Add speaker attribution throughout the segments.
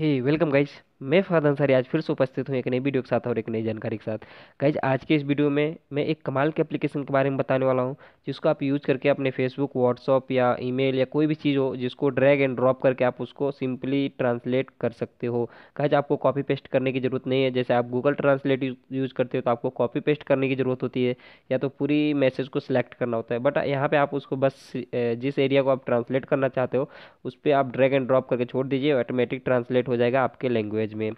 Speaker 1: हे welcome guys मैं फहद अंसारी आज फिर से उपस्थित हूँ एक नई वीडियो के साथ और एक नई जानकारी के साथ। गाइज़ आज के इस वीडियो में मैं एक कमाल के एप्लीकेशन के बारे में बताने वाला हूँ, जिसको आप यूज़ करके अपने फेसबुक व्हाट्सअप या ईमेल या कोई भी चीज़ हो, जिसको ड्रैग एंड ड्रॉप करके आप उसको सिंपली ट्रांसलेट कर सकते हो। गाइज़ आपको कॉपी पेस्ट करने की ज़रूरत नहीं है। जैसे आप गूगल ट्रांसलेट यूज़ करते हो तो आपको कॉपी पेस्ट करने की ज़रूरत होती है, या तो पूरी मैसेज को सिलेक्ट करना होता है। बट यहाँ पर आप उसको बस जिस एरिया को आप ट्रांसलेट करना चाहते हो, उस पर आप ड्रैग एंड ड्रॉप करके छोड़ दीजिए ऑटोमेटिक ट्रांसलेट हो जाएगा आपके लैंग्वेज में।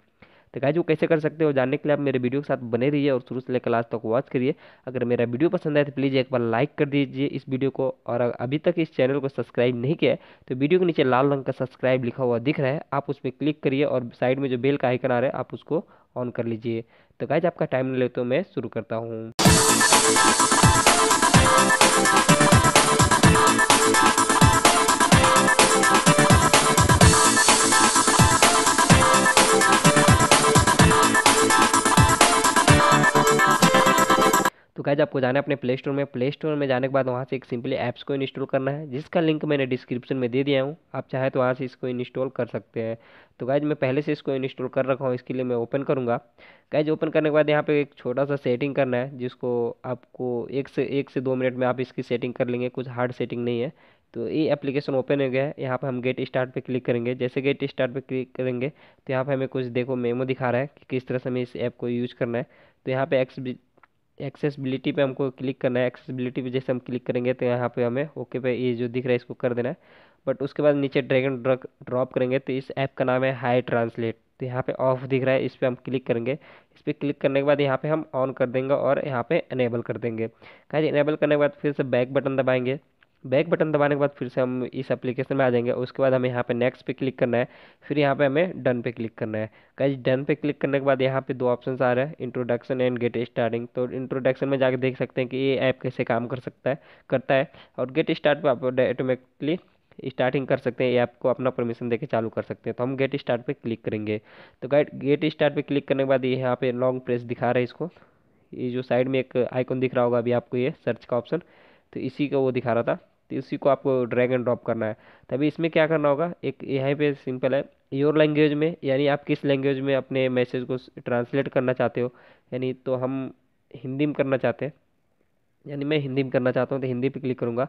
Speaker 1: तो गाइज़ वो कैसे कर सकते हो जानने के लिए आप मेरे वीडियो के साथ बने रहिए और शुरू से लेकर लास्ट तक वॉच करिए। अगर मेरा वीडियो पसंद आए तो प्लीज़ एक बार लाइक कर दीजिए इस वीडियो को और अभी तक इस चैनल को सब्सक्राइब नहीं किया है तो वीडियो के नीचे लाल रंग का सब्सक्राइब लिखा हुआ दिख रहा है। आप उस पर क्लिक करिए और साइड में जो बेल का आइकन आ रहा है, आप उसको ऑन कर लीजिए। तो गाइज़ आपका टाइम नहीं ले तो मैं शुरू करता हूँ। गाइज़ आपको जाना है अपने प्ले स्टोर में। प्ले स्टोर में जाने के बाद वहाँ से एक सिंपली ऐप्स को इंस्टॉल करना है, जिसका लिंक मैंने डिस्क्रिप्शन में दे दिया हूँ। आप चाहे तो वहाँ से इसको इंस्टॉल कर सकते हैं। तो गाइज़ मैं पहले से इसको इंस्टॉल कर रखा हूँ, इसके लिए मैं ओपन करूँगा। गाइज़ ओपन करने के बाद यहाँ पे एक छोटा सा सेटिंग करना है, जिसको आपको एक से एक से दो मिनट में आप इसकी सेटिंग कर लेंगे। कुछ हार्ड सेटिंग नहीं है। तो ये एप्लीकेशन ओपन हो गया है। यहाँ पर हम गेट स्टार्ट पे क्लिक करेंगे। जैसे गेट स्टार्ट पे क्लिक करेंगे तो यहाँ पे हमें कुछ देखो मेमो दिखा रहा है कि किस तरह से हमें इस ऐप को यूज़ करना है। तो यहाँ पे एक्स एक्सेसिबिलिटी पे हमको क्लिक करना है एक्सेसिबिलिटी पे जैसे हम क्लिक करेंगे तो यहाँ पे हमें ओके पे ये जो दिख रहा है इसको कर देना है। बट उसके बाद नीचे ड्रैगन ड्रग ड्रॉप करेंगे तो इस ऐप का नाम है हाई ट्रांसलेट तो यहाँ पे ऑफ़ दिख रहा है, इस पर हम क्लिक करेंगे। इस पर क्लिक करने के बाद यहाँ पे हम ऑन कर देंगे और यहाँ पे इनेबल कर देंगे। कहा इनेबल करने के बाद फिर से बैक बटन दबाएँगे। बैक बटन दबाने के बाद फिर से हम इस एप्लीकेशन में आ जाएँगे। उसके बाद हमें यहाँ पे नेक्स्ट पे क्लिक करना है। फिर यहाँ पे हमें डन पे क्लिक करना है। कहीं डन पे क्लिक करने के बाद यहाँ पे दो ऑप्शन आ रहे हैं इंट्रोडक्शन एंड गेट स्टार्टिंग तो इंट्रोडक्शन में जाकर देख सकते हैं कि ये ऐप कैसे काम कर सकता है, करता है। और गेट स्टार्ट पर आप ऑटोमेटिकली स्टार्टिंग कर सकते हैं। ये आपको अपना परमिशन देके चालू कर सकते हैं। तो हम गेट स्टार्ट पे क्लिक करेंगे। तो गाइड गेट स्टार्ट पे क्लिक करने के बाद ये यहाँ पे लॉन्ग प्रेस दिखा रहा है इसको। ये जो साइड में एक आइकन दिख रहा होगा अभी आपको ये सर्च का ऑप्शन तो इसी का वो दिखा रहा था। तो इसी को आपको ड्रैग एंड ड्रॉप करना है। तभी इसमें क्या करना होगा? एक यहाँ पे सिंपल है। योर लैंग्वेज में, यानी आप किस लैंग्वेज में अपने मैसेज को ट्रांसलेट करना चाहते हो? यानी तो हम हिंदी में करना चाहते हैं। यानी मैं हिंदी में करना चाहता हूँ तो हिंदी पे क्लिक करूँगा।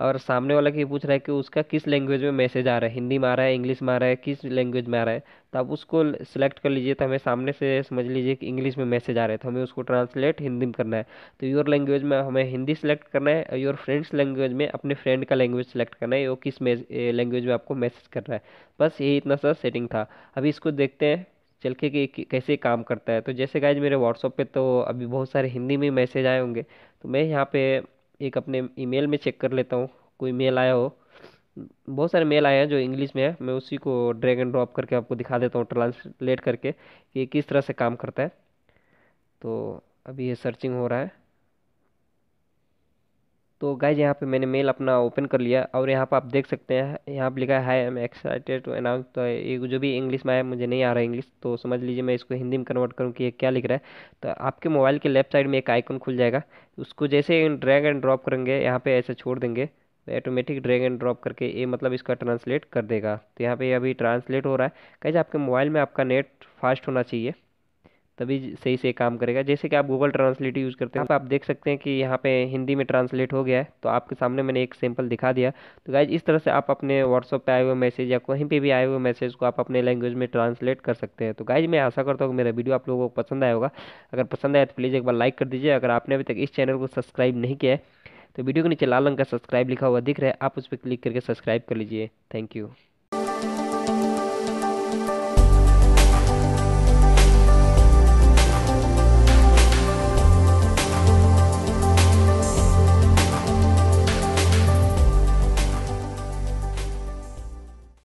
Speaker 1: और सामने वाला की पूछ रहा है कि उसका किस लैंग्वेज में मैसेज आ रहा है? हिंदी में आ रहा है इंग्लिश में आ रहा है, किस लैंग्वेज में आ रहा है? तो आप उसको सिलेक्ट कर लीजिए तो हमें सामने से समझ लीजिए कि इंग्लिश में मैसेज आ रहा है। तो हमें उसको ट्रांसलेट हिंदी में करना है। तो योर लैंग्वेज में हमें हिंदी सेलेक्ट करना है और योर फ्रेंड्स लैंग्वेज में अपने फ्रेंड का लैंग्वेज सेलेक्ट करना है। वो किस लैंग्वेज में आपको मैसेज कर रहा है। बस यही इतना सा सेटिंग था। अभी इसको देखते हैं। चल के कि कैसे काम करता है। तो जैसे गाइज़ मेरे व्हाट्सअप पे तो अभी बहुत सारे हिंदी में मैसेज आए होंगे। तो मैं यहाँ पे एक अपने ईमेल में चेक कर लेता हूँ। कोई मेल आया हो। बहुत सारे मेल आए हैं जो इंग्लिश में है। मैं उसी को ड्रैग एंड ड्रॉप करके आपको दिखा देता हूँ ट्रांसलेट करके कि किस तरह से काम करता है। तो अभी ये सर्चिंग हो रहा है। तो गाइज़ यहाँ पे मैंने मेल अपना ओपन कर लिया और यहाँ पर आप देख सकते हैं, यहाँ पर लिखा है hi I'm excited to announce तो ये जो भी इंग्लिश में आया, मुझे नहीं आ रहा इंग्लिश तो समझ लीजिए मैं इसको हिंदी में कन्वर्ट करूँ कि ये क्या लिख रहा है। तो आपके मोबाइल के लेफ़्ट साइड में एक आइकन खुल जाएगा, उसको जैसे ड्रैग एंड ड्रॉप करेंगे, यहाँ पर ऐसे छोड़ देंगे तो ऑटोमेटिक ड्रैग एंड ड्रॉप करके ये मतलब इसका ट्रांसलेट कर देगा। तो यहाँ पे अभी ट्रांसलेट हो रहा है। कहीं आपके मोबाइल में आपका नेट फास्ट होना चाहिए। तभी सही से काम करेगा। जैसे कि आप गूगल ट्रांसलेट यूज़ करते हैं आप देख सकते हैं कि यहाँ पे हिंदी में ट्रांसलेट हो गया है। तो आपके सामने मैंने एक सैंपल दिखा दिया। तो गाइज़ इस तरह से आप अपने व्हाट्सअप पे आए हुए मैसेज या कहीं पे भी आए हुए मैसेज को आप अपने लैंग्वेज में ट्रांसलेट कर सकते हैं। तो गाइज़ मैं आशा करता हूँ कि मेरा वीडियो आप लोगों को पसंद आया होगा। अगर पसंद आया तो प्लीज़ एक बार लाइक कर दीजिए। अगर आपने अभी तक इस चैनल को सब्सक्राइब नहीं किया है तो वीडियो के नीचे लाल रंग का सब्सक्राइब लिखा हुआ दिख रहा है। आप उस पर क्लिक करके सब्सक्राइब कर लीजिए। Thank you